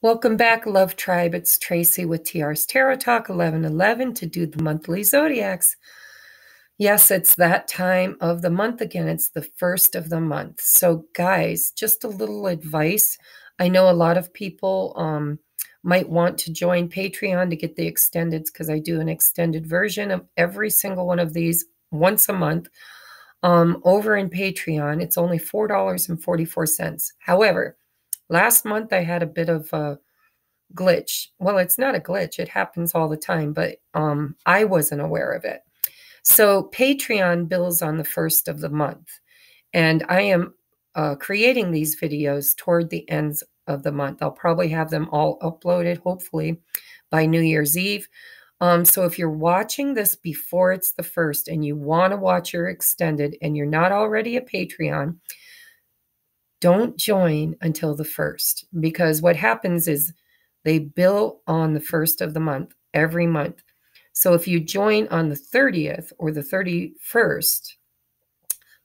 Welcome back, Love Tribe. It's Tracy with TR's Tarot Talk 1111 to do the monthly zodiacs. Yes, it's that time of the month again. It's the first of the month. So, guys, just a little advice. I know a lot of people um, might want to join Patreon to get the extended because I do an extended version of every single one of these once a month. Um, over in Patreon, it's only $4.44. However, Last month I had a bit of a glitch. Well, it's not a glitch. It happens all the time, but um, I wasn't aware of it. So Patreon bills on the first of the month. And I am uh, creating these videos toward the ends of the month. I'll probably have them all uploaded, hopefully, by New Year's Eve. Um, so if you're watching this before it's the first and you want to watch your extended and you're not already a Patreon, don't join until the first because what happens is they bill on the first of the month every month. So if you join on the 30th or the 31st,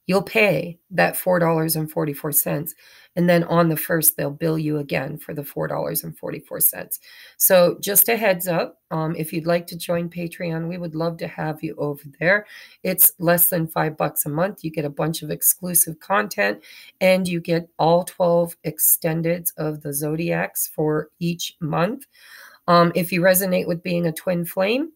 you'll pay that $4.44 and then on the first they'll bill you again for the $4.44 so just a heads up um, if you'd like to join patreon we would love to have you over there. It's less than five bucks a month. You get a bunch of exclusive content and you get all 12 extendeds of the zodiacs for each month. Um, if you resonate with being a twin flame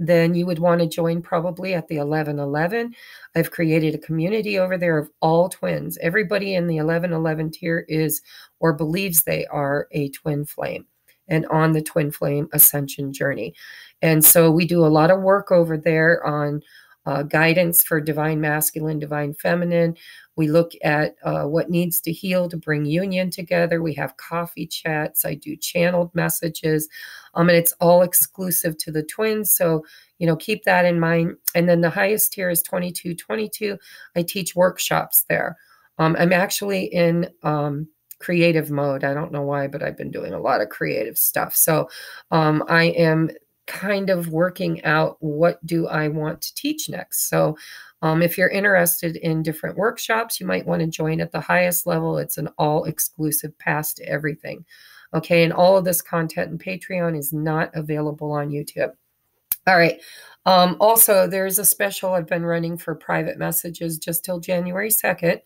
then you would want to join probably at the 1111. I've created a community over there of all twins. Everybody in the 1111 tier is or believes they are a twin flame and on the twin flame ascension journey. And so we do a lot of work over there on uh, guidance for divine masculine, divine feminine. We look at uh, what needs to heal to bring union together. We have coffee chats. I do channeled messages. Um, and it's all exclusive to the twins. So, you know, keep that in mind. And then the highest tier is 2222. I teach workshops there. Um, I'm actually in um, creative mode. I don't know why, but I've been doing a lot of creative stuff. So um, I am kind of working out what do I want to teach next. So um, if you're interested in different workshops, you might want to join at the highest level. It's an all exclusive pass to everything. Okay. And all of this content in Patreon is not available on YouTube. All right. Um, also, there's a special I've been running for private messages just till January 2nd.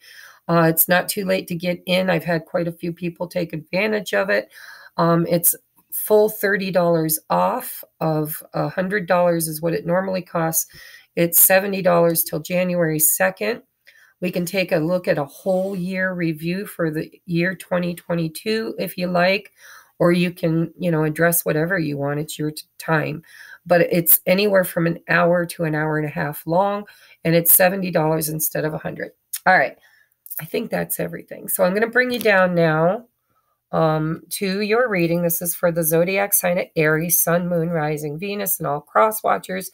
Uh, it's not too late to get in. I've had quite a few people take advantage of it. Um, it's full $30 off of $100 is what it normally costs. It's $70 till January 2nd. We can take a look at a whole year review for the year 2022 if you like, or you can, you know, address whatever you want. It's your time. But it's anywhere from an hour to an hour and a half long, and it's $70 instead of 100 All right. I think that's everything. So I'm going to bring you down now um, to your reading. This is for the zodiac sign of Aries, Sun, Moon, Rising, Venus, and all cross watchers.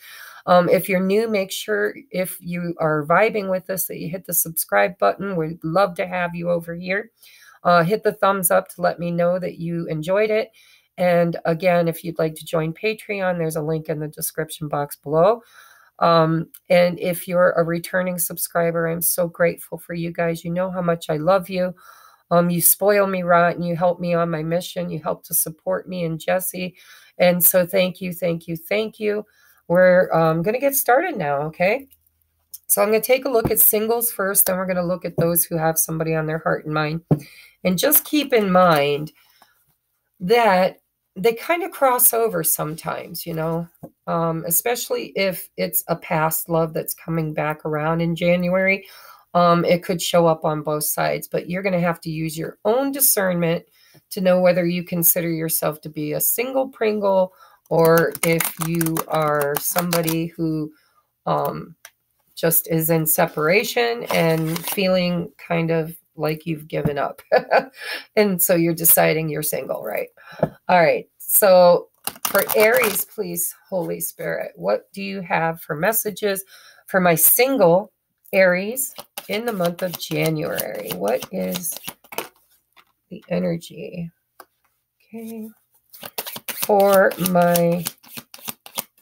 Um, if you're new, make sure if you are vibing with us that you hit the subscribe button. We'd love to have you over here. Uh, hit the thumbs up to let me know that you enjoyed it. And again, if you'd like to join Patreon, there's a link in the description box below. Um, and if you're a returning subscriber, I'm so grateful for you guys. You know how much I love you. Um, you spoil me rotten. You help me on my mission. You help to support me and Jesse. And so thank you, thank you, thank you. We're um, going to get started now, okay? So I'm going to take a look at singles first, then we're going to look at those who have somebody on their heart and mind. And just keep in mind that they kind of cross over sometimes, you know, um, especially if it's a past love that's coming back around in January. Um, it could show up on both sides, but you're going to have to use your own discernment to know whether you consider yourself to be a single Pringle or if you are somebody who um, just is in separation and feeling kind of like you've given up. and so you're deciding you're single, right? All right. So for Aries, please, Holy Spirit, what do you have for messages for my single Aries in the month of January? What is the energy? Okay for my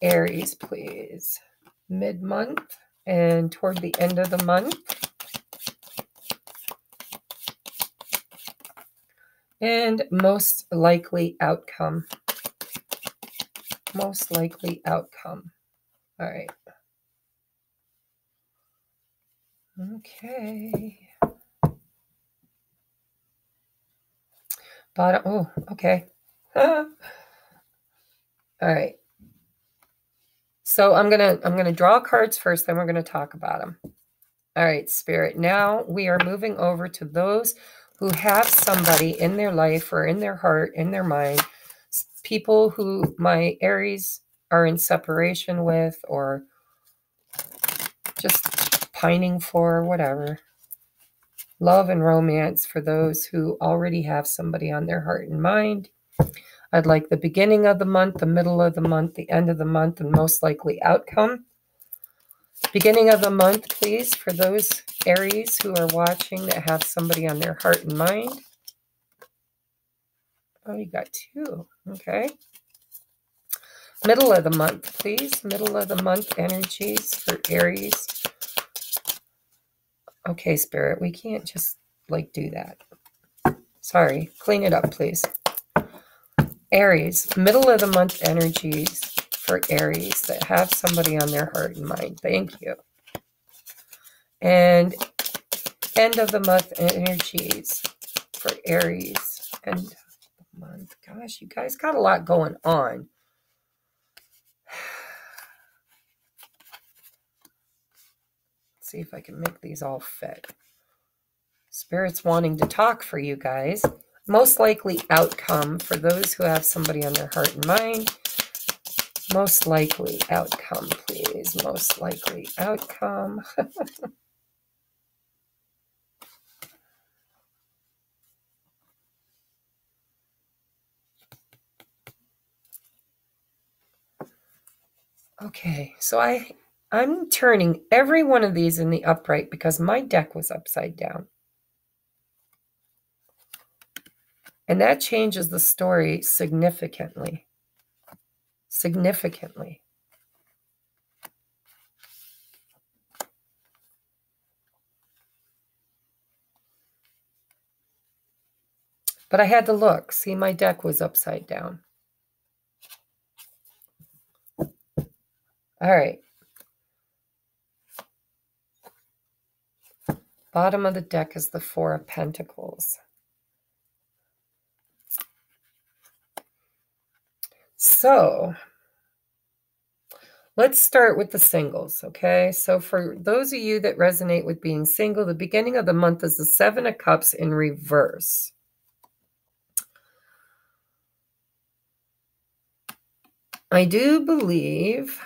Aries, please. Mid month and toward the end of the month. And most likely outcome. Most likely outcome. All right. Okay. Bottom. Oh, okay. All right. So I'm gonna I'm gonna draw cards first, then we're gonna talk about them. All right, Spirit. Now we are moving over to those who have somebody in their life or in their heart, in their mind, people who my Aries are in separation with or just pining for, whatever. Love and romance for those who already have somebody on their heart and mind. I'd like the beginning of the month, the middle of the month, the end of the month, and most likely outcome. Beginning of the month, please, for those Aries who are watching that have somebody on their heart and mind. Oh, you got two. Okay. Middle of the month, please. Middle of the month energies for Aries. Okay, Spirit, we can't just like do that. Sorry, clean it up, please. Aries, middle of the month energies for Aries that have somebody on their heart and mind. Thank you. And end of the month energies for Aries. The month. Gosh, you guys got a lot going on. See if I can make these all fit. Spirit's wanting to talk for you guys. Most likely outcome for those who have somebody on their heart and mind. Most likely outcome, please. Most likely outcome. okay, so I I'm turning every one of these in the upright because my deck was upside down. And that changes the story significantly. Significantly. But I had to look. See, my deck was upside down. All right. Bottom of the deck is the Four of Pentacles. So let's start with the singles, okay? So for those of you that resonate with being single, the beginning of the month is the Seven of Cups in reverse. I do believe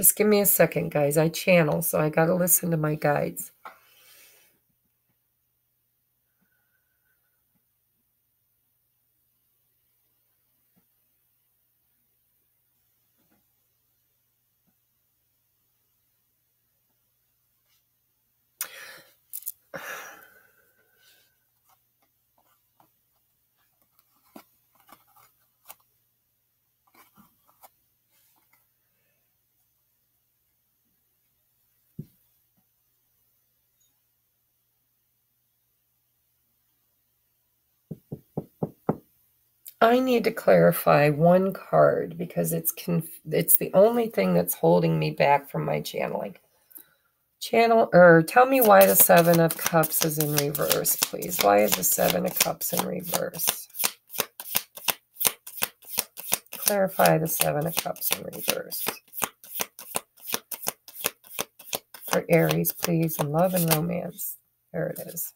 Just give me a second, guys. I channel, so I got to listen to my guides. I need to clarify one card because it's it's the only thing that's holding me back from my channeling. Channel or tell me why the Seven of Cups is in reverse, please. Why is the Seven of Cups in reverse? Clarify the Seven of Cups in reverse. For Aries, please, in love and romance. There it is.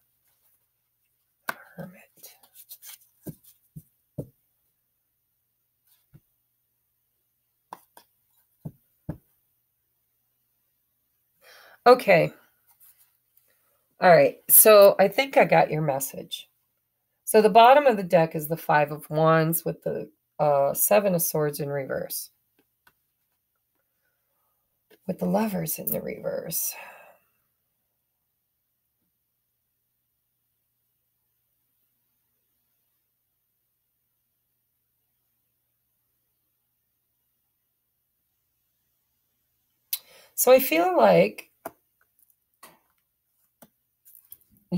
Okay. All right. So I think I got your message. So the bottom of the deck is the Five of Wands with the uh, Seven of Swords in reverse, with the Lovers in the reverse. So I feel like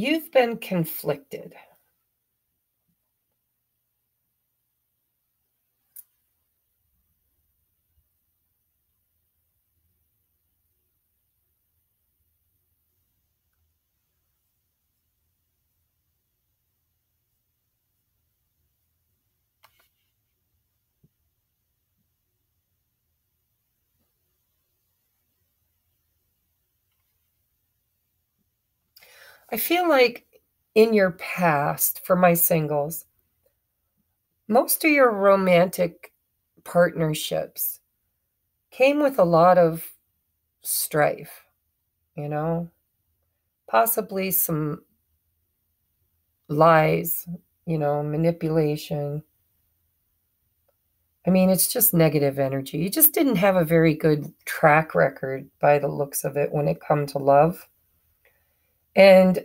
you've been conflicted. I feel like in your past, for my singles, most of your romantic partnerships came with a lot of strife, you know, possibly some lies, you know, manipulation. I mean, it's just negative energy. You just didn't have a very good track record by the looks of it when it come to love. And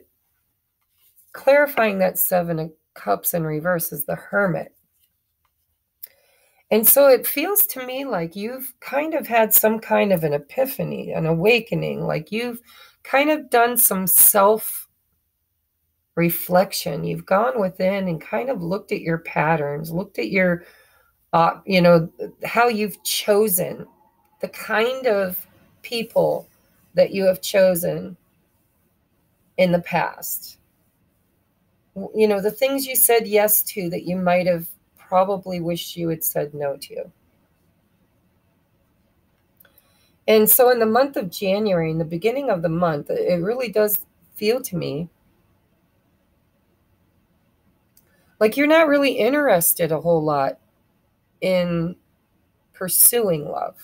clarifying that seven of cups in reverse is the hermit. And so it feels to me like you've kind of had some kind of an epiphany, an awakening, like you've kind of done some self reflection. You've gone within and kind of looked at your patterns, looked at your, uh, you know, how you've chosen the kind of people that you have chosen in the past. You know, the things you said yes to that you might have probably wished you had said no to. And so in the month of January, in the beginning of the month, it really does feel to me like you're not really interested a whole lot in pursuing love.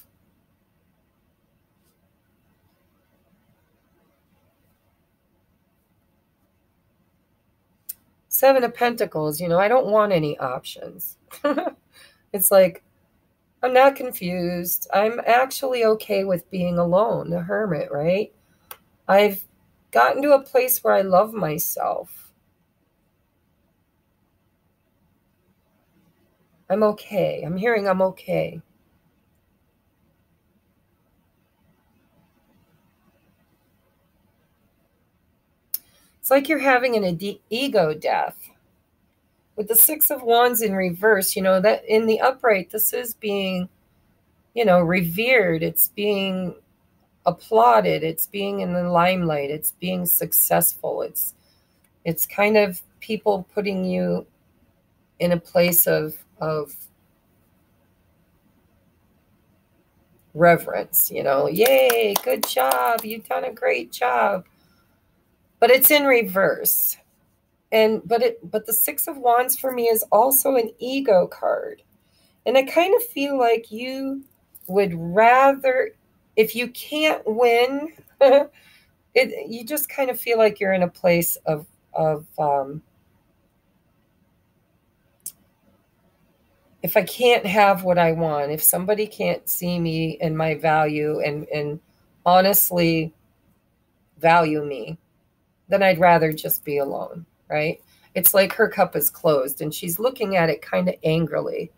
Seven of Pentacles, you know, I don't want any options. it's like, I'm not confused. I'm actually okay with being alone, the hermit, right? I've gotten to a place where I love myself. I'm okay. I'm hearing I'm okay. It's like you're having an ego death. With the Six of Wands in reverse, you know, that in the upright, this is being, you know, revered. It's being applauded. It's being in the limelight. It's being successful. It's, it's kind of people putting you in a place of, of reverence, you know, yay, good job. You've done a great job but it's in reverse. And but it but the 6 of wands for me is also an ego card. And I kind of feel like you would rather if you can't win it you just kind of feel like you're in a place of of um if I can't have what I want, if somebody can't see me and my value and and honestly value me, then I'd rather just be alone, right? It's like her cup is closed and she's looking at it kind of angrily.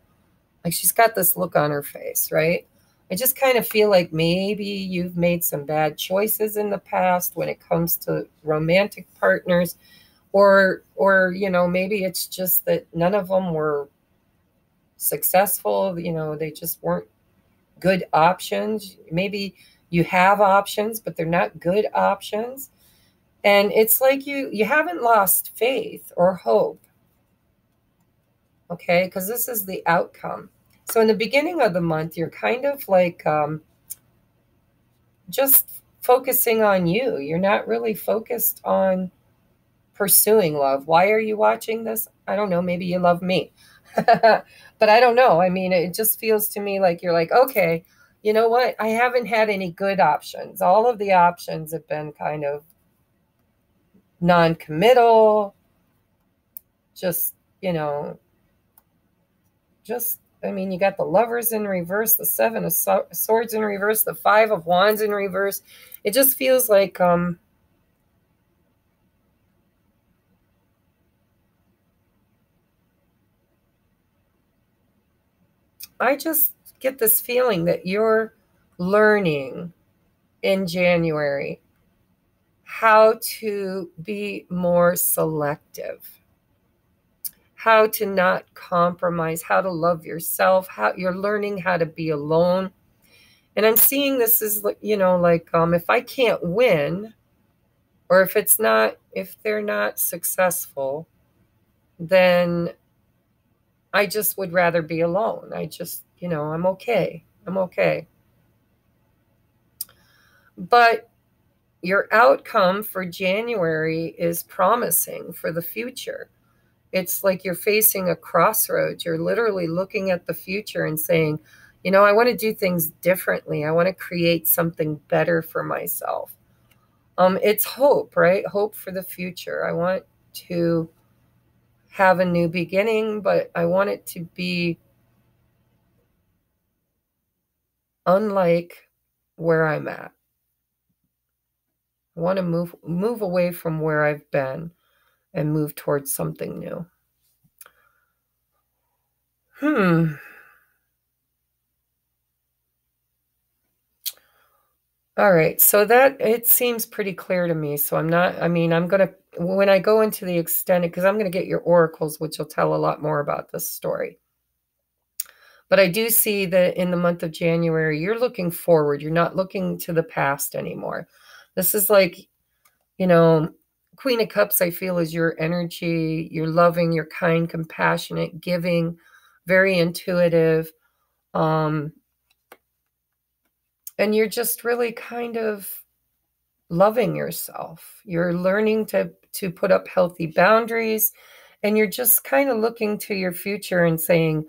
Like she's got this look on her face, right? I just kind of feel like maybe you've made some bad choices in the past when it comes to romantic partners or or you know maybe it's just that none of them were successful, you know, they just weren't good options. Maybe you have options but they're not good options and it's like you you haven't lost faith or hope. Okay because this is the outcome. So in the beginning of the month you're kind of like um, just focusing on you. You're not really focused on pursuing love. Why are you watching this? I don't know. Maybe you love me. But i don't know. I mean it just feels to me like you're like okay you know what? I haven't had any good options. All of the options have been kind of non-committal just you know just i mean you got the lovers in reverse the seven of swords in reverse the five of wands in reverse. It just feels like um i just get this feeling that you're learning in January how to be more selective, how to not compromise, how to love yourself, how you're learning how to be alone. And I'm seeing this as, you know, like um, if I can't win, or if it's not, if they're not successful, then I just would rather be alone. I just, you know, I'm okay. I'm okay. But your outcome for January is promising for the future. It's like you're facing a crossroads. You're literally looking at the future and saying, you know, I want to do things differently. I want to create something better for myself. Um, it's hope, right? Hope for the future. I want to have a new beginning, but I want it to be unlike where I'm at. I want to move move away from where I've been and move towards something new. Hmm. All right. So that it seems pretty clear to me. So I'm not, I mean, I'm going to, when I go into the extended, because I'm going to get your oracles, which will tell a lot more about this story. But I do see that in the month of January, you're looking forward. You're not looking to the past anymore. This is like, you know, Queen of Cups, I feel, is your energy. You're loving, you're kind, compassionate, giving, very intuitive. Um, and you're just really kind of loving yourself. You're learning to to put up healthy boundaries and you're just kind of looking to your future and saying,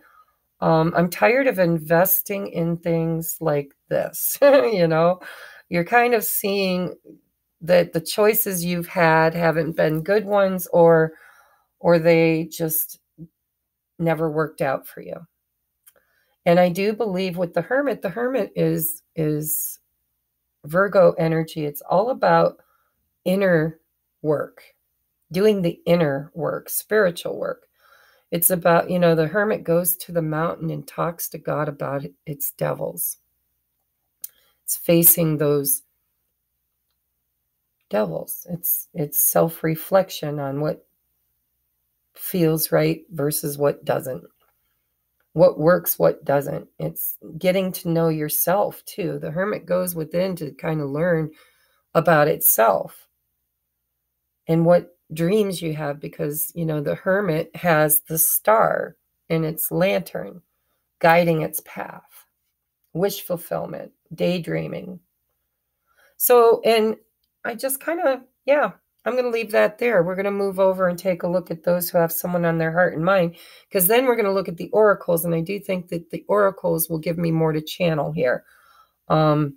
um, I'm tired of investing in things like this. you know, you're kind of seeing that the choices you've had haven't been good ones or or they just never worked out for you. And I do believe with the hermit, the hermit is is Virgo energy. It's all about inner work, doing the inner work, spiritual work. It's about, you know, the hermit goes to the mountain and talks to God about its devils. It's facing those devils. It's it's self-reflection on what feels right versus what doesn't what works, what doesn't. It's getting to know yourself too. The hermit goes within to kind of learn about itself and what dreams you have because, you know, the hermit has the star in its lantern guiding its path, wish fulfillment, daydreaming. So, and I just kind of, yeah, I'm going to leave that there. We're going to move over and take a look at those who have someone on their heart and mind, because then we're going to look at the oracles. And I do think that the oracles will give me more to channel here. Um,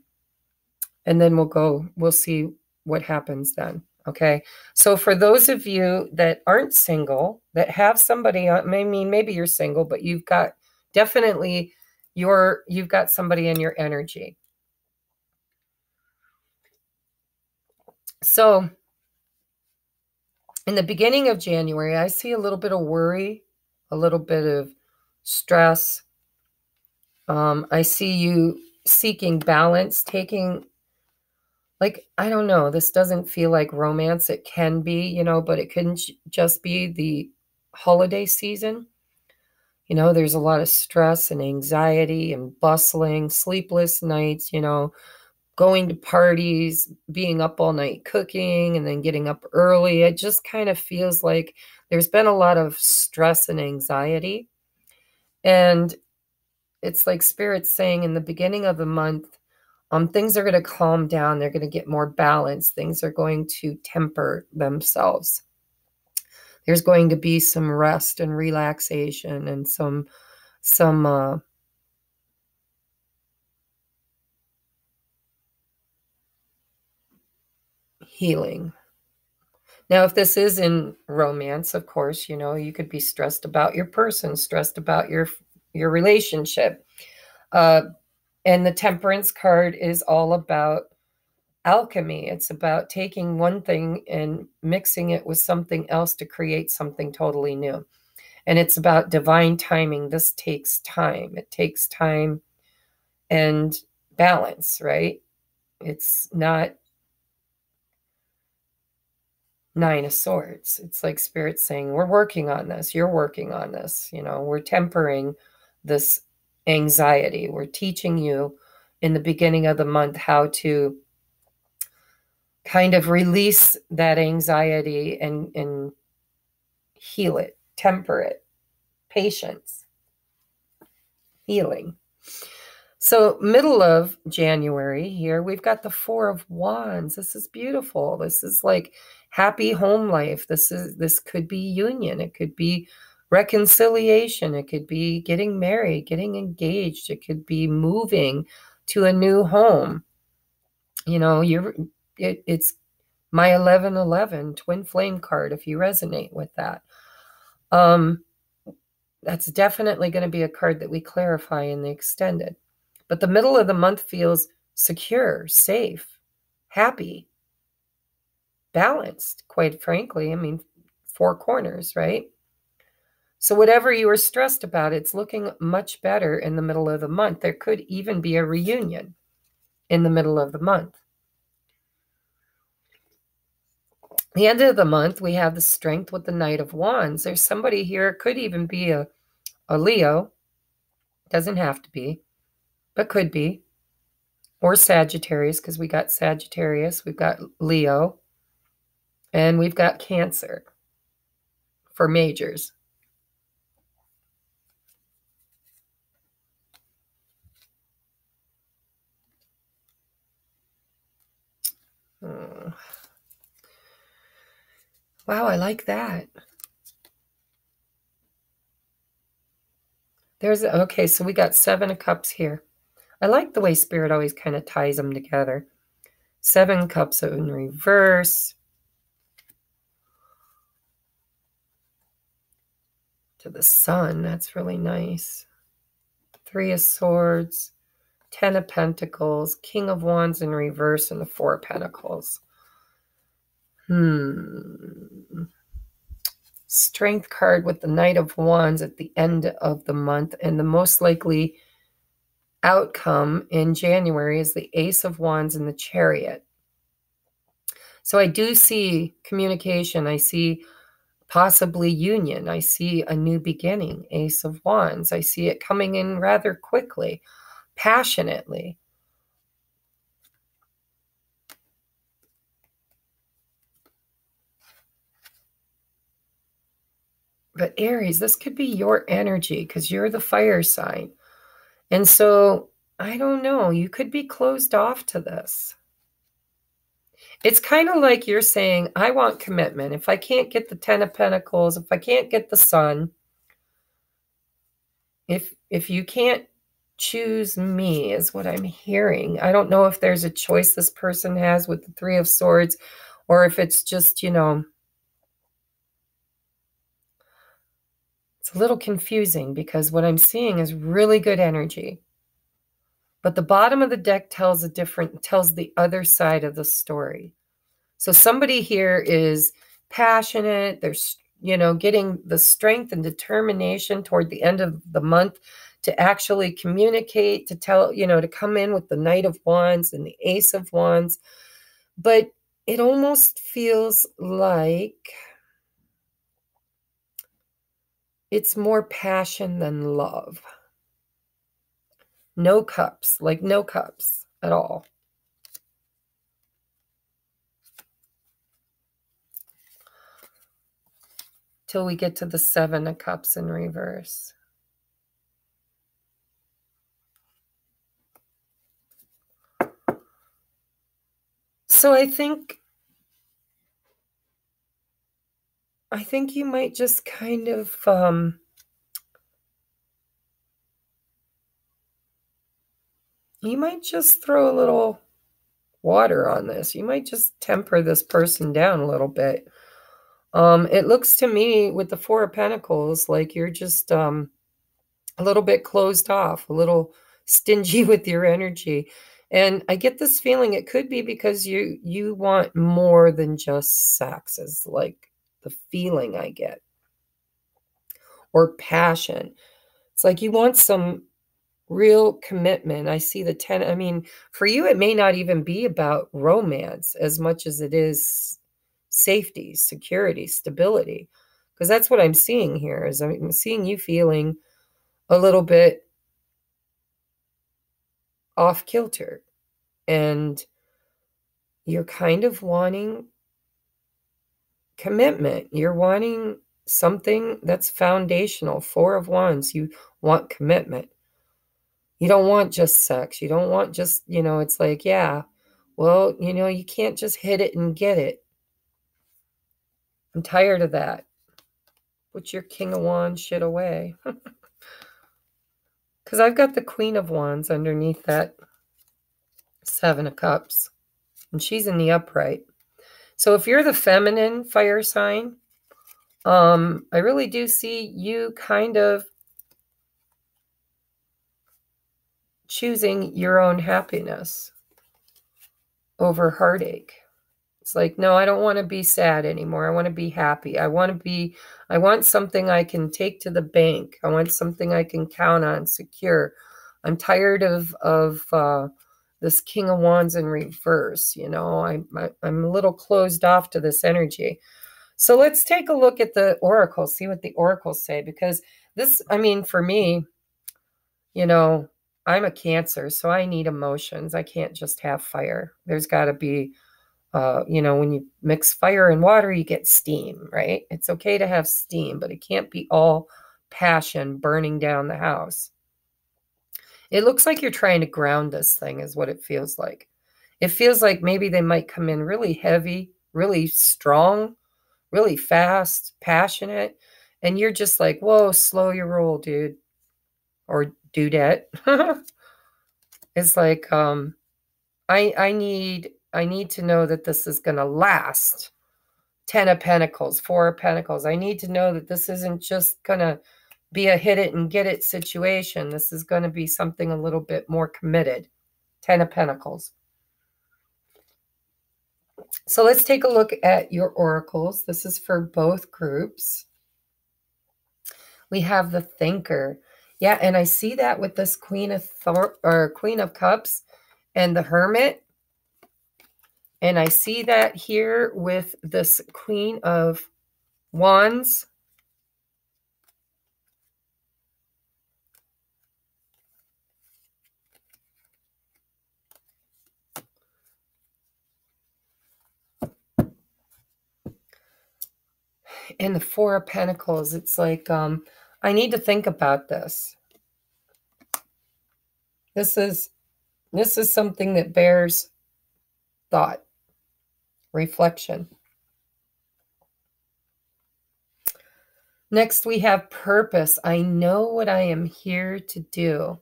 and then we'll go, we'll see what happens then. Okay. So for those of you that aren't single, that have somebody, I mean, maybe you're single, but you've got definitely your, you've got somebody in your energy. So, in the beginning of January, I see a little bit of worry, a little bit of stress. Um, I see you seeking balance, taking, like, I don't know, this doesn't feel like romance. It can be, you know, but it couldn't just be the holiday season. You know, there's a lot of stress and anxiety and bustling, sleepless nights, you know, going to parties, being up all night cooking, and then getting up early. It just kind of feels like there's been a lot of stress and anxiety. And it's like Spirit's saying in the beginning of the month, um, things are going to calm down. They're going to get more balanced. Things are going to temper themselves. There's going to be some rest and relaxation and some some uh, healing. Now, if this is in romance, of course, you know, you could be stressed about your person, stressed about your your relationship. Uh, and the temperance card is all about alchemy. It's about taking one thing and mixing it with something else to create something totally new. And it's about divine timing. This takes time. It takes time and balance, right? It's not Nine of Swords. It's like Spirit saying, We're working on this. You're working on this. You know, we're tempering this anxiety. We're teaching you in the beginning of the month how to kind of release that anxiety and, and heal it, temper it, patience, healing. So, middle of January here, we've got the Four of Wands. This is beautiful. This is like happy home life. This is this could be union. It could be reconciliation. It could be getting married, getting engaged. It could be moving to a new home. You know, you're it, it's my 1111 twin flame card if you resonate with that. Um that's definitely going to be a card that we clarify in the extended. But the middle of the month feels secure, safe, happy, balanced, quite frankly. I mean, four corners, right? So, whatever you were stressed about, it's looking much better in the middle of the month. There could even be a reunion in the middle of the month. The end of the month, we have the strength with the Knight of Wands. There's somebody here, could even be a, a Leo, doesn't have to be but could be. Or Sagittarius, because we got Sagittarius, we've got Leo, and we've got Cancer for majors. Hmm. Wow, I like that. There's, okay, so we got seven of cups here. I like the way Spirit always kind of ties them together. Seven cups in reverse. To the sun. That's really nice. Three of swords. Ten of pentacles. King of wands in reverse. And the four of pentacles. Hmm. Strength card with the Knight of Wands at the end of the month. And the most likely outcome in January is the Ace of Wands and the Chariot. So I do see communication. I see possibly union. I see a new beginning, Ace of Wands. I see it coming in rather quickly, passionately. But Aries, this could be your energy because you're the fire sign. And so I don't know, you could be closed off to this. It's kind of like you're saying, I want commitment. If I can't get the 10 of pentacles, if I can't get the sun, if if you can't choose me is what I'm hearing. I don't know if there's a choice this person has with the 3 of swords or if it's just, you know, It's a little confusing because what I'm seeing is really good energy. But the bottom of the deck tells a different tells the other side of the story. So somebody here is passionate, they're you know, getting the strength and determination toward the end of the month to actually communicate, to tell, you know, to come in with the Knight of Wands and the Ace of Wands. But it almost feels like it's more passion than love. No cups, like no cups at all. Till we get to the Seven of Cups in reverse. So I think I think you might just kind of um, you might just throw a little water on this. You might just temper this person down a little bit. Um, it looks to me with the Four of Pentacles like you're just um, a little bit closed off, a little stingy with your energy. And I get this feeling it could be because you you want more than just sex, is like the feeling I get, or passion. It's like you want some real commitment. I see the 10. I mean, for you, it may not even be about romance as much as it is safety, security, stability. Because that's what I'm seeing here is I'm seeing you feeling a little bit off kilter. And you're kind of wanting commitment. You're wanting something that's foundational. Four of Wands, you want commitment. You don't want just sex. You don't want just, you know, it's like, yeah, well, you know, you can't just hit it and get it. I'm tired of that. Put your King of Wands shit away. Because I've got the Queen of Wands underneath that Seven of Cups. And she's in the upright. So if you're the feminine fire sign, um, I really do see you kind of choosing your own happiness over heartache. It's like, no, I don't want to be sad anymore. I want to be happy. I want to be, I want something I can take to the bank. I want something I can count on, secure. I'm tired of, of, uh, this King of Wands in reverse. You know, I, I, I'm a little closed off to this energy. So let's take a look at the oracles, see what the oracles say, because this, I mean, for me, you know, I'm a Cancer, so I need emotions. I can't just have fire. There's got to be, uh, you know, when you mix fire and water, you get steam, right? It's okay to have steam, but it can't be all passion burning down the house. It looks like you're trying to ground this thing, is what it feels like. It feels like maybe they might come in really heavy, really strong, really fast, passionate, and you're just like, whoa, slow your roll, dude. Or dudette. it's like, um, I I need I need to know that this is gonna last. Ten of Pentacles, Four of Pentacles. I need to know that this isn't just gonna be a hit it and get it situation. This is going to be something a little bit more committed. Ten of Pentacles. So let's take a look at your oracles. This is for both groups. We have the thinker. Yeah, and I see that with this Queen of Thor or Queen of Cups and the Hermit. And I see that here with this Queen of Wands and the Four of Pentacles, it's like, um, I need to think about this. This is this is something that bears thought, reflection. Next, we have purpose. I know what I am here to do.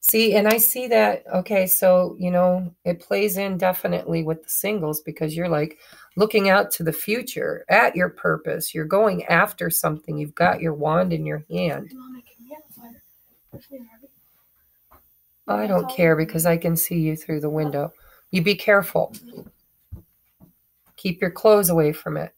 See, and I see that, okay, so, you know, it plays in definitely with the singles because you're like looking out to the future at your purpose. You're going after something. You've got your wand in your hand. I don't care because I can see you through the window. You be careful. Keep your clothes away from it.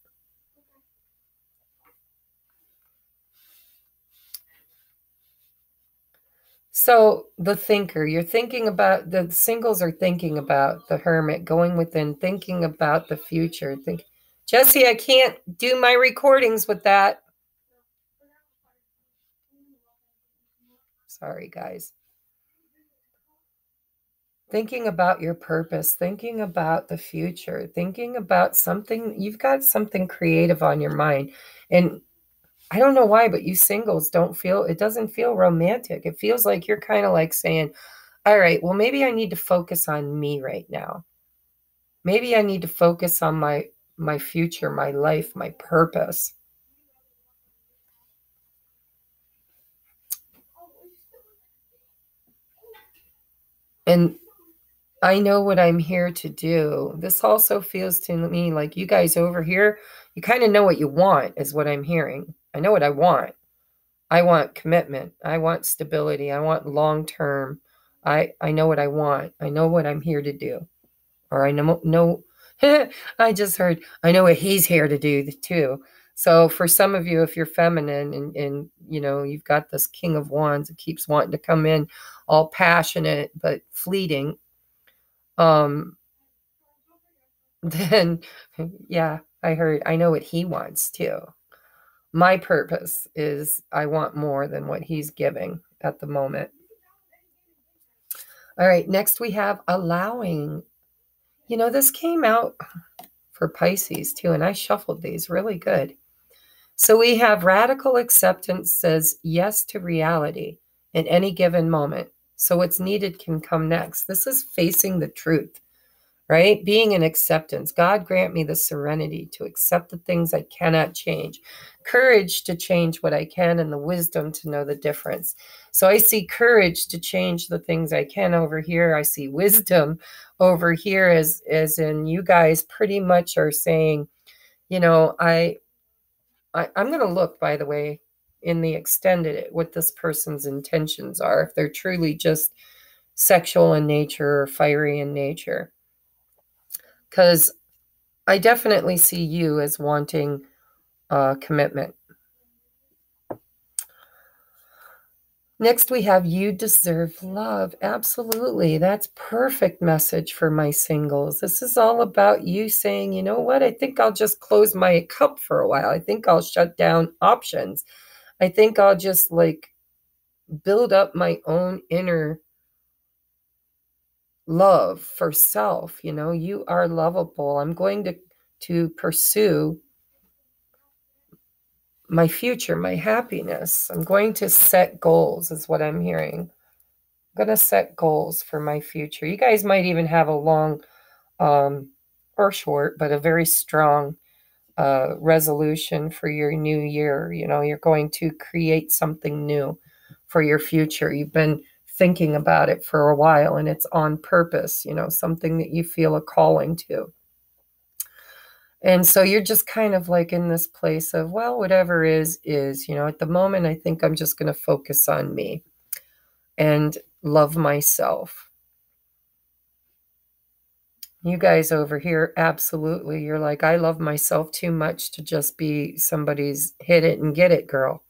So the thinker, you're thinking about the singles are thinking about the hermit, going within, thinking about the future. Think, Jesse, I can't do my recordings with that. Sorry, guys. Thinking about your purpose, thinking about the future, thinking about something, you've got something creative on your mind. And I don't know why, but you singles don't feel it doesn't feel romantic. It feels like you're kind of like saying, All right, well, maybe I need to focus on me right now. Maybe I need to focus on my my future, my life, my purpose. And I know what I'm here to do. This also feels to me like you guys over here, you kind of know what you want, is what I'm hearing. I know what I want. I want commitment. I want stability. I want long term. I I know what I want. I know what I'm here to do. Or I know know I just heard I know what he's here to do too. So for some of you, if you're feminine and, and you know, you've got this king of wands that keeps wanting to come in all passionate but fleeting, um, then yeah, I heard, I know what he wants too. My purpose is I want more than what he's giving at the moment. All right, next we have allowing. You know, this came out for Pisces too, and I shuffled these really good. So we have radical acceptance says yes to reality in any given moment. So what's needed can come next. This is facing the truth right? Being in acceptance. God grant me the serenity to accept the things I cannot change, courage to change what I can, and the wisdom to know the difference. So I see courage to change the things I can over here. I see wisdom over here as as in you guys pretty much are saying, you know, I, I I'm gonna look by the way in the extended what this person's intentions are, if they're truly just sexual in nature or fiery in nature because I definitely see you as wanting uh, commitment. Next, we have you deserve love. Absolutely. That's perfect message for my singles. This is all about you saying, you know what? I think I'll just close my cup for a while. I think I'll shut down options. I think I'll just like build up my own inner love for self you know you are lovable. I'm going to to pursue my future my happiness. I'm going to set goals is what i'm hearing. I'm going to set goals for my future. You guys might even have a long um or short but a very strong uh resolution for your new year. You know you're going to create something new for your future. You've been thinking about it for a while and it's on purpose, you know, something that you feel a calling to. And so you're just kind of like in this place of, well, whatever is, is, you know, at the moment, I think I'm just going to focus on me and love myself. You guys over here, absolutely. You're like, I love myself too much to just be somebody's hit it and get it girl,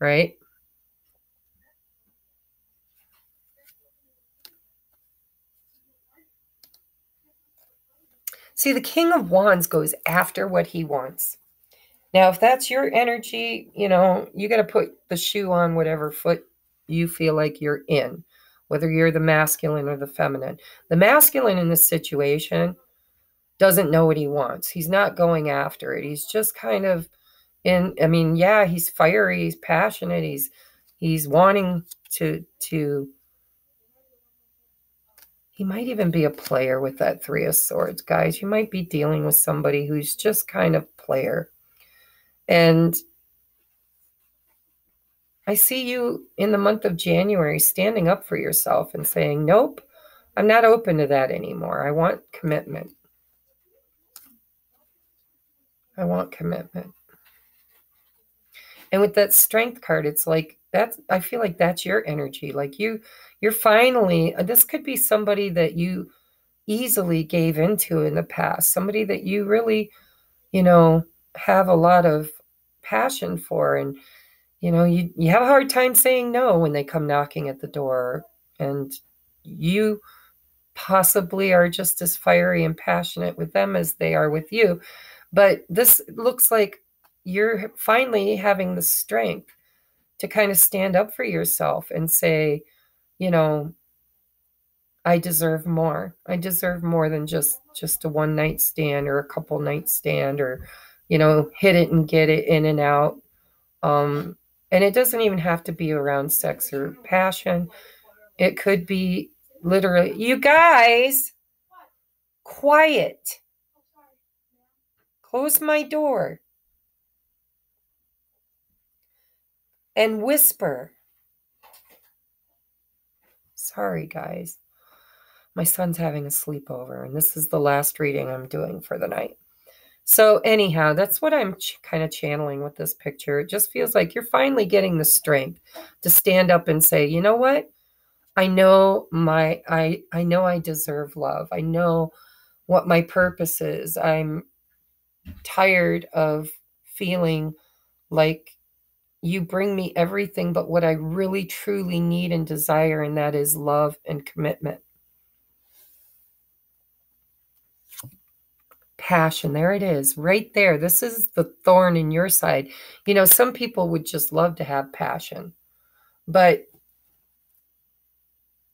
right? See, the King of Wands goes after what he wants. Now, if that's your energy, you know, you got to put the shoe on whatever foot you feel like you're in, whether you're the masculine or the feminine. The masculine in this situation doesn't know what he wants. He's not going after it. He's just kind of in I mean, yeah, he's fiery, he's passionate, he's he's wanting to to he might even be a player with that Three of Swords, guys. You might be dealing with somebody who's just kind of player. And I see you in the month of January standing up for yourself and saying, nope, I'm not open to that anymore. I want commitment. I want commitment. And with that strength card, it's like that's I feel like that's your energy. Like you you're finally uh, this could be somebody that you easily gave into in the past, somebody that you really, you know, have a lot of passion for and you know, you you have a hard time saying no when they come knocking at the door and you possibly are just as fiery and passionate with them as they are with you. But this looks like you're finally having the strength to kind of stand up for yourself and say, you know, I deserve more. I deserve more than just just a one night stand or a couple night stand or you know, hit it and get it in and out. Um and it doesn't even have to be around sex or passion. It could be literally you guys quiet. Close my door. And whisper. Sorry, guys. My son's having a sleepover, and this is the last reading I'm doing for the night. So, anyhow, that's what I'm ch- kind of channeling with this picture. It just feels like you're finally getting the strength to stand up and say, you know what? I know my I I know I deserve love. I know what my purpose is. I'm tired of feeling Like you bring me everything but what I really truly need and desire, and that is love and commitment. Passion, there it is, right there. This is the thorn in your side. You know, some people would just love to have passion, but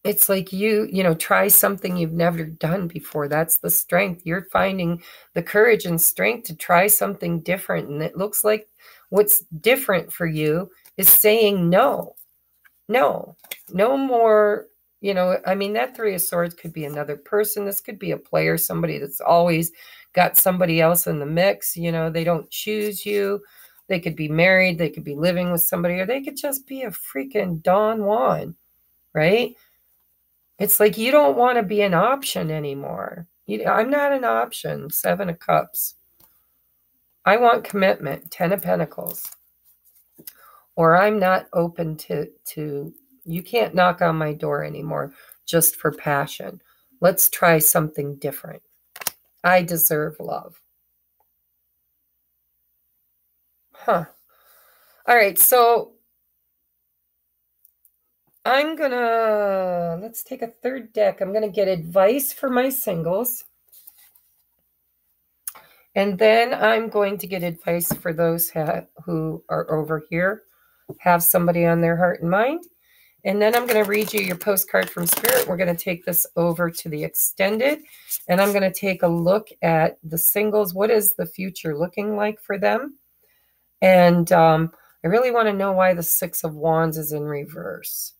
it's like you you know try something you've never done before that's the strength you're finding the courage and strength to try something different and it looks like what's different for you is saying no no no more you know i mean that three of swords could be another person this could be a player somebody that's always got somebody else in the mix you know they don't choose you they could be married they could be living with somebody or they could just be a freaking don juan right it's like you don't want to be an option anymore. You, I'm not an option. Seven of Cups. I want commitment. Ten of Pentacles. Or I'm not open to to. You can't knock on my door anymore just for passion. Let's try something different. I deserve love. Huh. All right, so I'm gonna, let's take a third deck. I'm gonna get advice for my singles. And then I'm going to get advice for those who are over here, have somebody on their heart and mind. And then I'm going to read you your postcard from Spirit. We're going to take this over to the extended. And I'm going to take a look at the singles. What is the future looking like for them? And um, I really want to know why the Six of Wands is in reverse.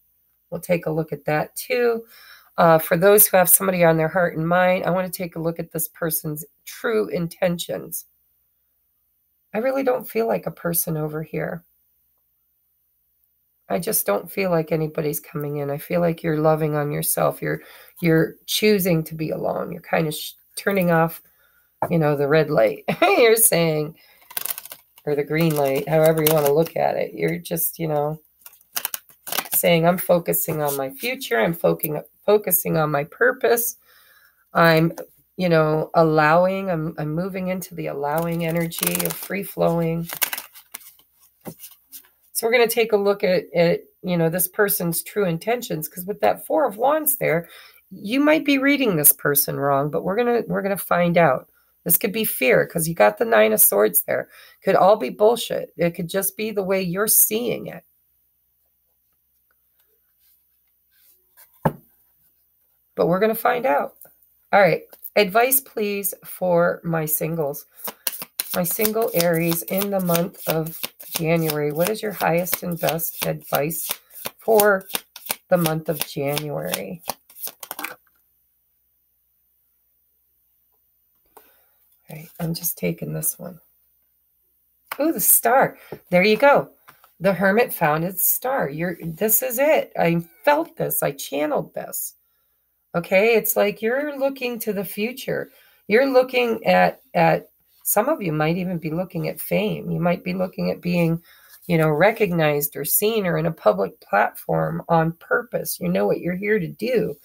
We'll take a look at that too. Uh, for those who have somebody on their heart and mind, I want to take a look at this person's true intentions. I really don't feel like a person over here. I just don't feel like anybody's coming in. I feel like you're loving on yourself. You're you're choosing to be alone. You're kind of turning off, you know, the red light. you're saying or the green light, however you want to look at it. You're just, you know, saying I'm focusing on my future, I'm focusing focusing on my purpose. I'm, you know, allowing, I'm, I'm moving into the allowing energy of free flowing. So we're going to take a look at, at, you know, this person's true intentions because with that four of wands there, you might be reading this person wrong, but we're going to, we're going to find out. This could be fear because you got the nine of swords there. Could all be bullshit. It could just be the way you're seeing it. But we're going to find out. All right. Advice, please, for my singles. My single Aries in the month of January. What is your highest and best advice for the month of January? All right. I'm just taking this one. Oh, the star. There you go. The hermit found its star. You're this is it. I felt this. I channeled this. Okay. It's like you're looking to the future. You're looking at, at some of you might even be looking at fame. You might be looking at being, you know, recognized or seen or in a public platform on purpose. You know what you're here to do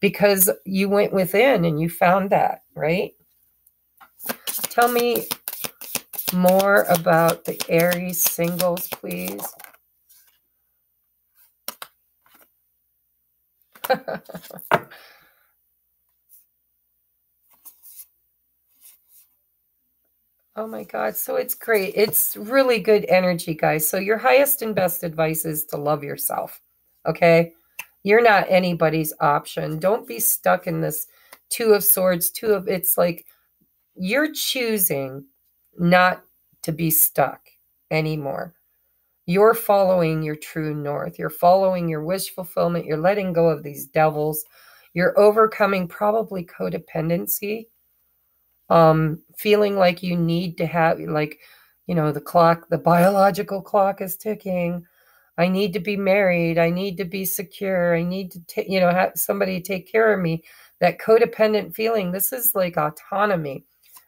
because you went within and you found that, right? Tell me more about the Aries singles, please. Oh my God. So it's great. It's really good energy, guys. So your highest and best advice is to love yourself. Okay. You're not anybody's option. Don't be stuck in this two of swords, two of it's like you're choosing not to be stuck anymore. You're following your true north. You're following your wish fulfillment. You're letting go of these devils. You're overcoming probably codependency um, feeling like you need to have, like, you know, the clock, the biological clock is ticking. I need to be married. I need to be secure. I need to, take, you know, have somebody take care of me. That codependent feeling. This is like autonomy.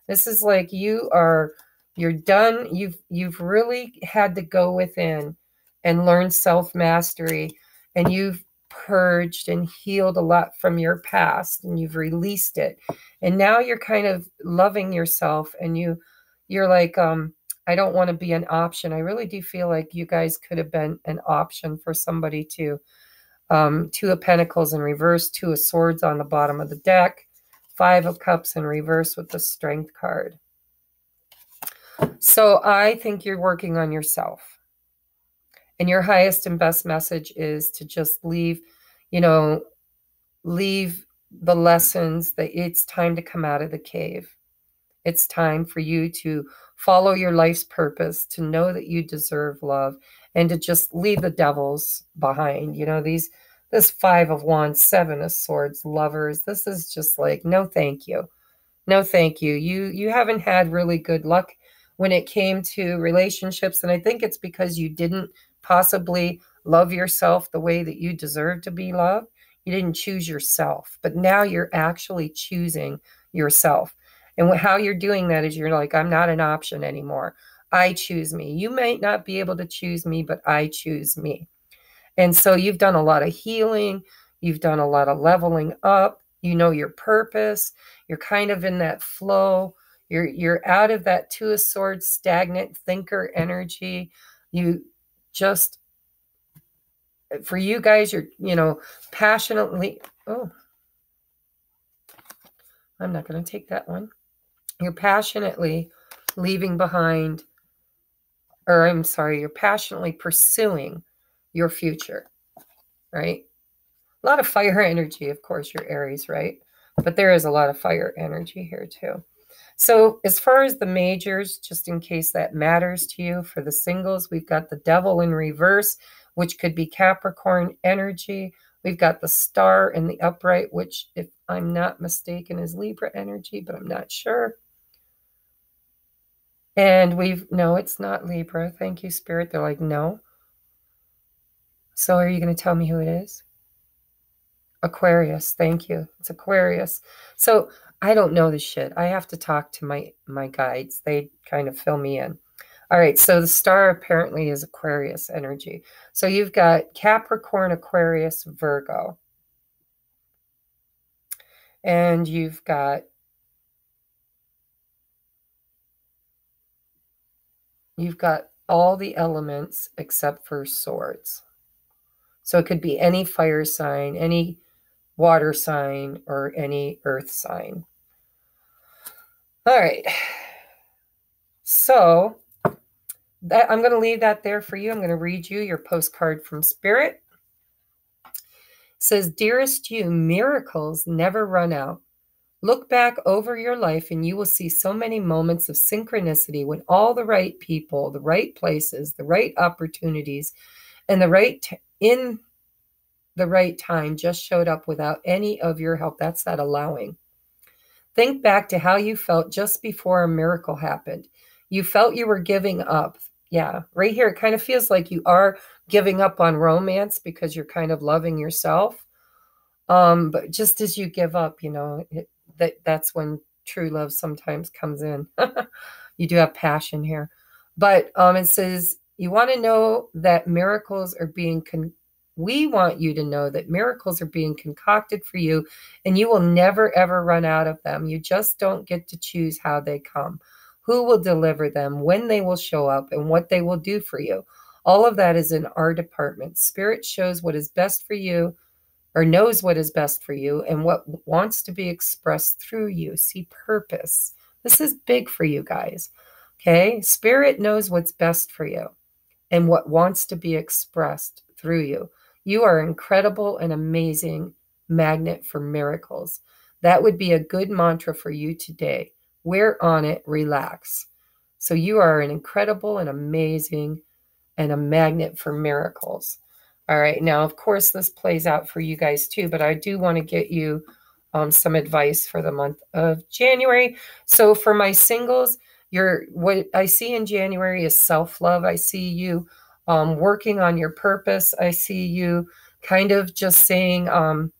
This is like you are, you're done. You've you've really had to go within and learn self mastery, and you've purged and healed a lot from your past and you've released it and now you're kind of loving yourself and you you're like um I don't want to be an option. I really do feel like you guys could have been an option for somebody too. Um, two of Pentacles in reverse, two of Swords on the bottom of the deck, Five of Cups in reverse with the Strength card. So I think you're working on yourself. And your highest and best message is to just leave, you know, leave the lessons that it's time to come out of the cave. It's time for you to follow your life's purpose, to know that you deserve love, and to just leave the devils behind. You know, these this five of wands, seven of swords, lovers. This is just like no thank you. No thank you. You you haven't had really good luck when it came to relationships and I think it's because you didn't possibly love yourself the way that you deserve to be loved. You didn't choose yourself, but now you're actually choosing yourself. And how you're doing that is you're like, I'm not an option anymore. I choose me. You might not be able to choose me, but I choose me. And so you've done a lot of healing. You've done a lot of leveling up. You know your purpose. You're kind of in that flow. You're you're out of that two of swords stagnant thinker energy. You just for you guys, you're, you know, passionately oh I'm not going to take that one. You're passionately leaving behind, or I'm sorry, you're passionately pursuing you're future, right? A lot of fire energy, of course, your Aries, right? But there is a lot of fire energy here too. So, as far as the majors, just in case that matters to you, for the singles, we've got the devil in reverse, which could be Capricorn energy. We've got the star in the upright, which, if I'm not mistaken, is Libra energy, but I'm not sure. And we've, no, it's not Libra. Thank you, Spirit. They're like, no. So are you going to tell me who it is? Aquarius. Thank you. It's Aquarius. So I don't know the shit. I have to talk to my my guides. They kind of fill me in. All right, so the star apparently is Aquarius energy. So you've got Capricorn, Aquarius, Virgo. And you've got you've got all the elements except for swords. So it could be any fire sign, any water sign, or any earth sign. All right. So that, I'm going to leave that there for you. I'm going to read you your postcard from Spirit. It says, Dearest you, miracles never run out. Look back over your life and you will see so many moments of synchronicity when all the right people, the right places, the right opportunities, and the right t- in the right time just showed up without any of your help. That's that allowing. Think back to how you felt just before a miracle happened. You felt you were giving up. Yeah, right here, it kind of feels like you are giving up on romance because you're kind of loving yourself. Um, but just as you give up, you know, it, that that's when true love sometimes comes in. you do have passion here. But um, it says you want to know that miracles are being con- we want you to know that miracles are being concocted for you and you will never ever run out of them. You just don't get to choose how they come, who will deliver them, when they will show up, and what they will do for you. All of that is in our department. Spirit shows what is best for you or knows what is best for you and what wants to be expressed through you. See purpose. This is big for you guys. Okay? Spirit knows what's best for you and what wants to be expressed through you. You are incredible and amazing magnet for miracles. That would be a good mantra for you today. Wear on it, relax. So you are an incredible and amazing and a magnet for miracles. All right. Now, of course, this plays out for you guys too, but I do want to get you um, some advice for the month of January. So for my singles, your what I see in January is self-love. I see you um, working on your purpose. I see you kind of just saying, um,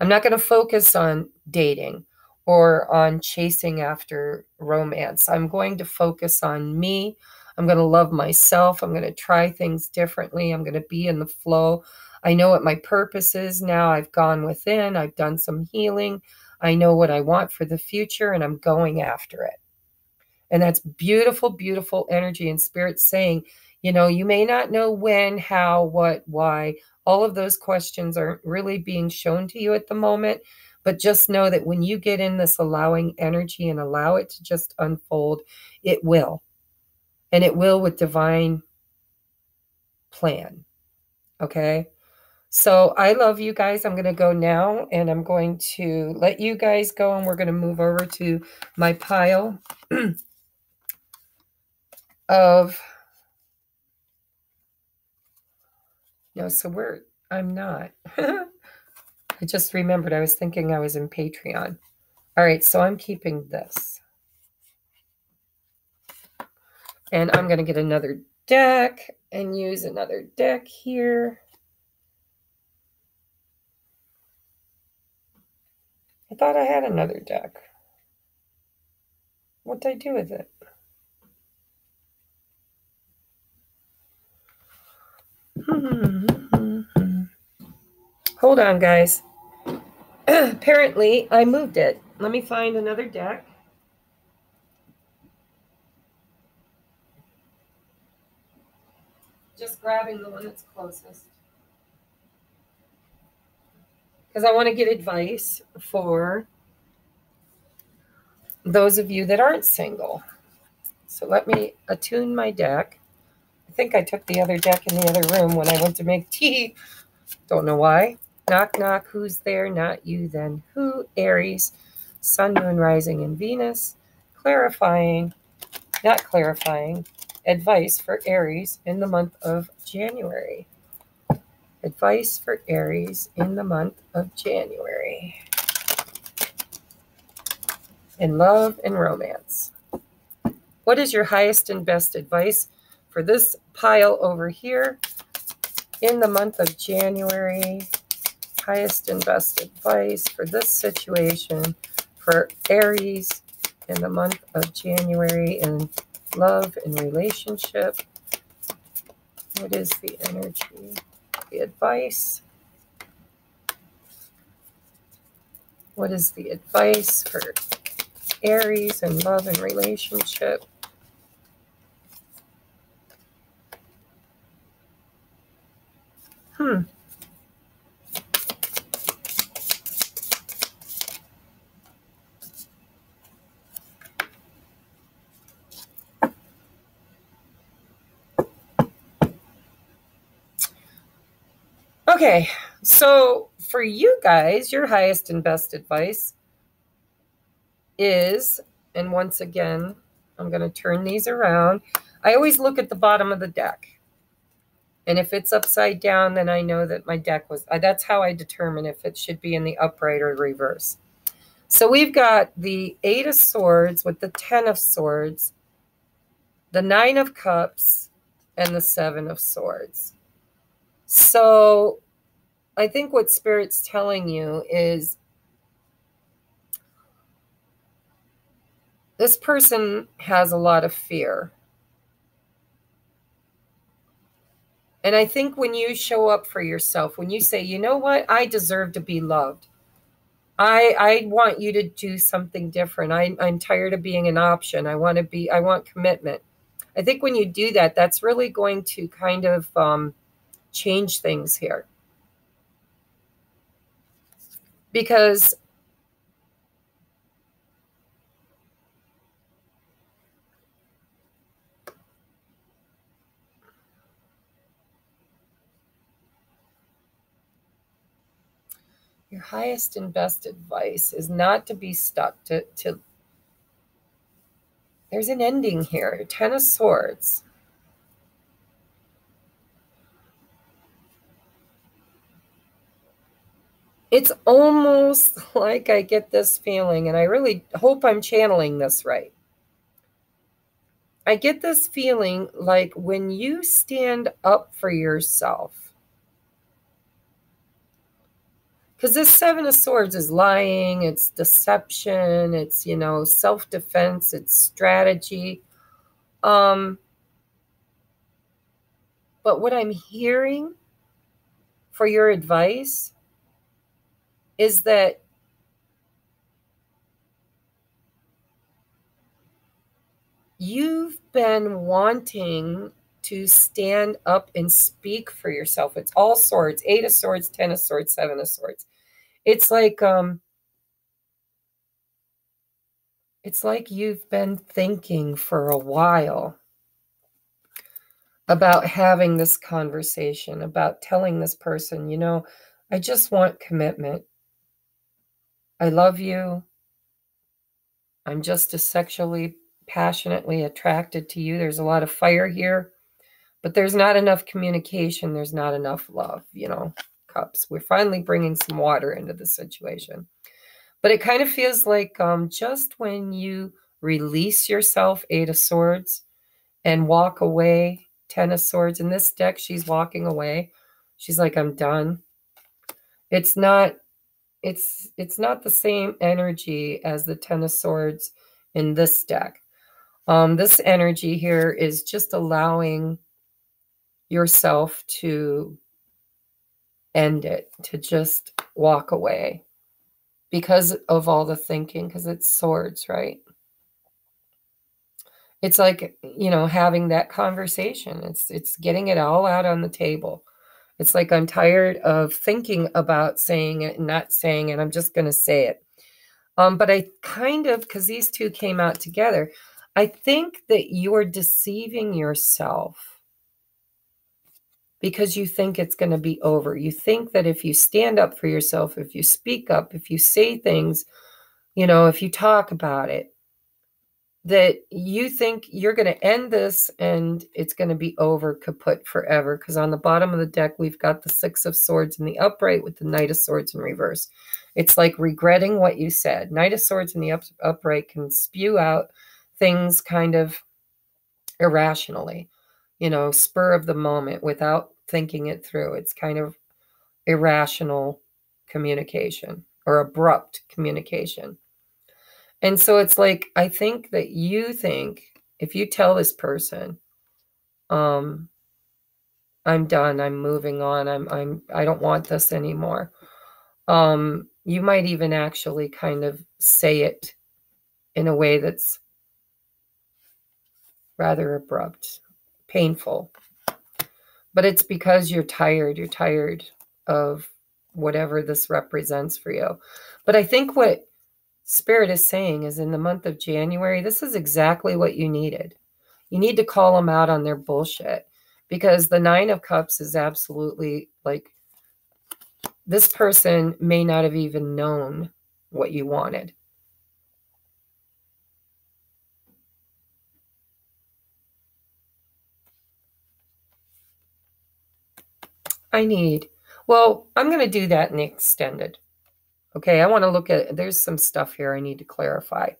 I'm not going to focus on dating or on chasing after romance. I'm going to focus on me. I'm going to love myself. I'm going to try things differently. I'm going to be in the flow. I know what my purpose is now. I've gone within, I've done some healing. I know what I want for the future, and I'm going after it. And that's beautiful, beautiful energy and spirit saying, you know, you may not know when, how, what, why. All of those questions aren't really being shown to you at the moment. But just know that when you get in this allowing energy and allow it to just unfold, it will. And it will with divine plan. Okay. So I love you guys. I'm going to go now and I'm going to let you guys go and we're going to move over to my pile of no, so we're I'm not. I just remembered I was thinking I was in Patreon. All right, so I'm keeping this. And I'm going to get another deck and use another deck here. I thought I had another deck. What did I do with it? Hold on, guys. Apparently, I moved it. Let me find another deck. Just grabbing the one that's closest. Because I want to get advice for those of you that aren't single. So let me attune my deck. Think I took the other deck in the other room when I went to make tea. Don't know why. Knock, knock. Who's there? Not you, then. Who? Aries. Sun, Moon, Rising, and Venus. Clarifying, not clarifying, advice for Aries in the month of January. Advice for Aries in the month of January. In love and romance. What is your highest and best advice for this pile over here in the month of January? Highest and best advice for this situation for Aries in the month of January in love and relationship. What is the energy? The advice. What is the advice for Aries in love and relationship? Hmm. Okay, so for you guys, your highest and best advice is, and once again, I'm going to turn these around. I always look at the bottom of the deck. And if it's upside down, then I know that my deck was, uh, that's how I determine if it should be in the upright or reverse. So we've got the Eight of Swords with the Ten of Swords, the Nine of Cups, and the Seven of Swords. So I think what Spirit's telling you is this person has a lot of fear. And I think when you show up for yourself, when you say, you know what, I deserve to be loved. I I want you to do something different. I, I'm tired of being an option. I want to be, I want commitment. I think when you do that, that's really going to kind of um, change things here because your highest and best advice is not to be stuck to, to there's an ending here ten of swords it's almost like I get this feeling, and I really hope I'm channeling this right. I get this feeling like when you stand up for yourself, because this Seven of Swords is lying, it's deception, it's, you know, self defense, it's strategy. Um, but what I'm hearing for your advice is that you've been wanting to stand up and speak for yourself. It's all swords, eight of swords, ten of swords, seven of swords. It's like um it's like you've been thinking for a while about having this conversation, about telling this person, you know, I just want commitment. I love you. I'm just as sexually passionately attracted to you. There's a lot of fire here, but there's not enough communication. There's not enough love, you know, cups. We're finally bringing some water into the situation. But it kind of feels like um, just when you release yourself, Eight of Swords, and walk away, Ten of Swords. In this deck, she's walking away. She's like, I'm done. It's not it's it's not the same energy as the ten of swords in this deck um, this energy here is just allowing yourself to end it to just walk away because of all the thinking because it's swords right it's like you know having that conversation it's it's getting it all out on the table it's like I'm tired of thinking about saying it and not saying it. I'm just going to say it. Um, but I kind of, because these two came out together, I think that you're deceiving yourself because you think it's going to be over. You think that if you stand up for yourself, if you speak up, if you say things, you know, if you talk about it, that you think you're going to end this and it's going to be over kaput forever. Because on the bottom of the deck we've got the six of swords in the upright with the knight of swords in reverse. It's like regretting what you said. Knight of swords in the up, upright can spew out things kind of irrationally you know spur of the moment without thinking it through it's kind of irrational communication or abrupt communication and so it's like, I think that you think if you tell this person, um, I'm done, I'm moving on, I'm, I'm, I don't want this anymore. Um, you might even actually kind of say it in a way that's rather abrupt, painful. But it's because you're tired. You're tired of whatever this represents for you. But I think what Spirit is saying is in the month of January, this is exactly what you needed. You need to call them out on their bullshit because the Nine of Cups is absolutely like this person may not have even known what you wanted. I need, well, I'm going to do that in extended. Okay, I want to look at, there's some stuff here I need to clarify.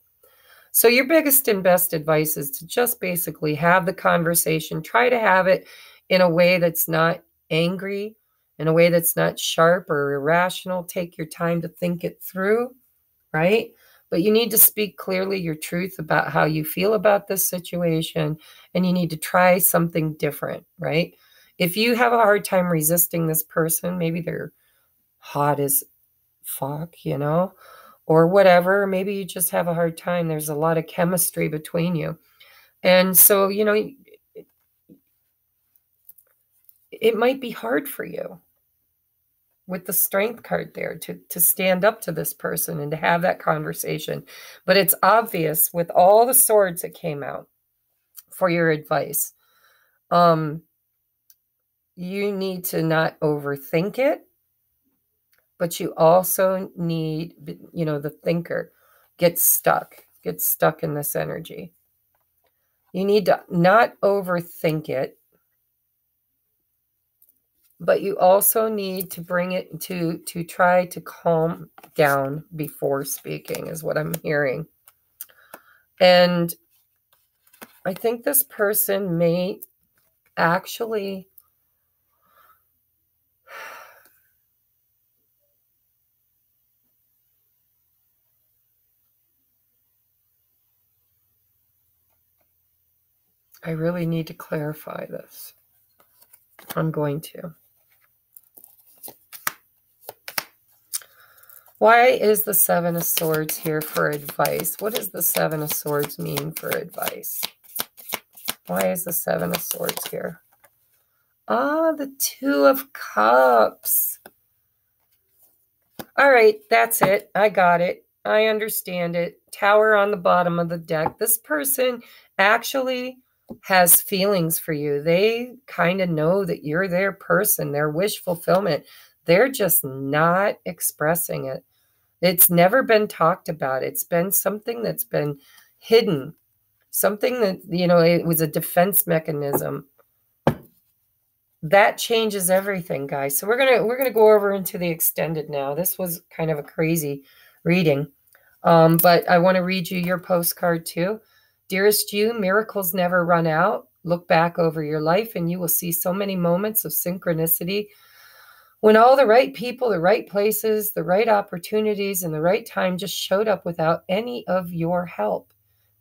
So your biggest and best advice is to just basically have the conversation. Try to have it in a way that's not angry, in a way that's not sharp or irrational. Take your time to think it through, right? But you need to speak clearly your truth about how you feel about this situation, and you need to try something different, right? If you have a hard time resisting this person, maybe they're hot as fuck, you know, or whatever. Maybe you just have a hard time. There's a lot of chemistry between you. And so, you know, it, might be hard for you with the strength card there to to stand up to this person and to have that conversation but it's obvious with all the swords that came out for your advice um you need to not overthink it but you also need, you know, the thinker gets stuck, gets stuck in this energy. You need to not overthink it, but you also need to bring it to to try to calm down before speaking is what I'm hearing. And I think this person may actually I really need to clarify this. I'm going to. Why is the Seven of Swords here for advice? What does the Seven of Swords mean for advice? Why is the Seven of Swords here? Ah, the Two of Cups. All right, that's it. I got it. I understand it. Tower on the bottom of the deck. This person actually has feelings for you. They kind of know that you're their person, their wish fulfillment. They're just not expressing it. It's never been talked about. It's been something that's been hidden, something that, you know, it was a defense mechanism. That changes everything, guys. So we're to we're to go over into the extended now. This was kind of a crazy reading. Um, but I want to read you your postcard too. Dearest you, miracles never run out. Look back over your life and you will see so many moments of synchronicity when all the right people, the right places, the right opportunities, and the right time just showed up without any of your help.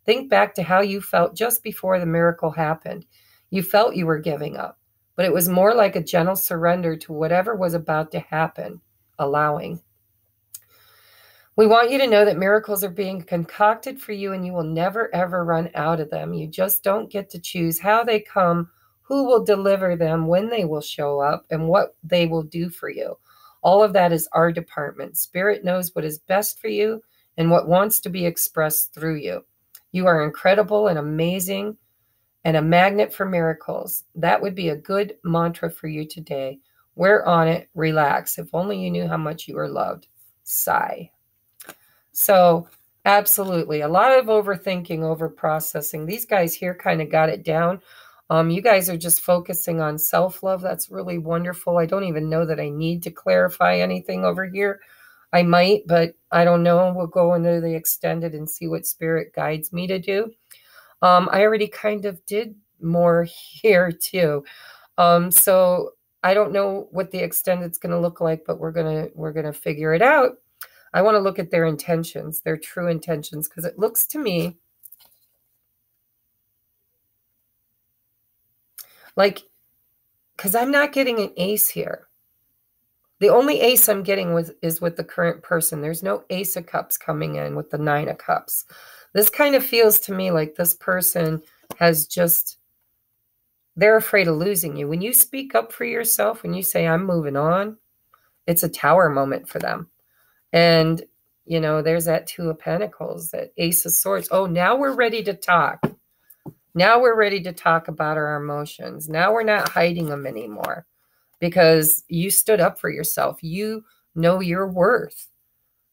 Think back to how you felt just before the miracle happened. You felt you were giving up, but it was more like a gentle surrender to whatever was about to happen, allowing. We want you to know that miracles are being concocted for you and you will never, ever run out of them. You just don't get to choose how they come, who will deliver them, when they will show up, and what they will do for you. All of that is our department. Spirit knows what is best for you and what wants to be expressed through you. You are incredible and amazing and a magnet for miracles. That would be a good mantra for you today. We're on it. Relax. If only you knew how much you are loved. Sigh. So, absolutely, a lot of overthinking, over processing. These guys here kind of got it down. Um, you guys are just focusing on self love. That's really wonderful. I don't even know that I need to clarify anything over here. I might, but I don't know. We'll go into the extended and see what spirit guides me to do. Um, I already kind of did more here too. Um, so I don't know what the extended's going to look like, but we're gonna we're gonna figure it out. I want to look at their intentions, their true intentions, because it looks to me like, because I'm not getting an ace here. The only ace I'm getting with is with the current person. There's no ace of cups coming in with the nine of cups. This kind of feels to me like this person has just, they're afraid of losing you. When you speak up for yourself, when you say, I'm moving on, it's a tower moment for them. And, you know, there's that Two of Pentacles, that Ace of Swords. Oh, now we're ready to talk. Now we're ready to talk about our emotions. Now we're not hiding them anymore because you stood up for yourself. You know your worth.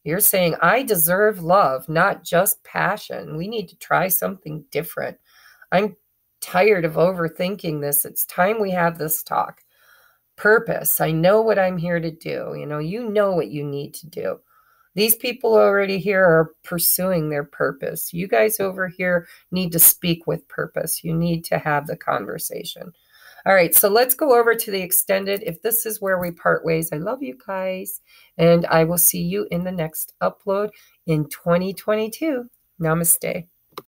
You're saying, I deserve love, not just passion. We need to try something different. I'm tired of overthinking this. It's time we have this talk. Purpose. I know what I'm here to do. You know, you know what you need to do. These people already here are pursuing their purpose. You guys over here need to speak with purpose. You need to have the conversation. All right, so let's go over to the extended. If this is where we part ways, I love you guys. And I will see you in the next upload in 2022. Namaste.